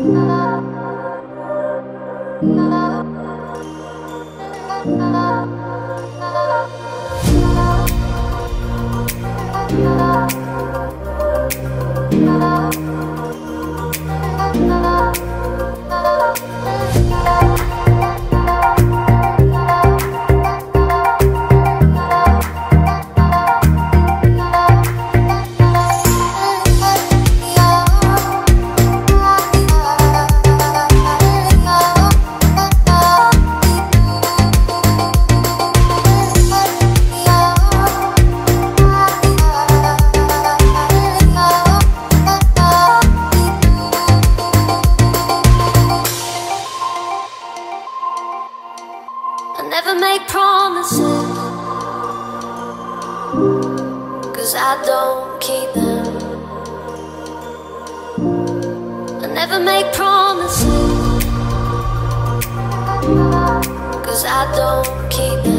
Love. Love. I never make promises. Cause I don't keep them. I never make promises. Cause I don't keep them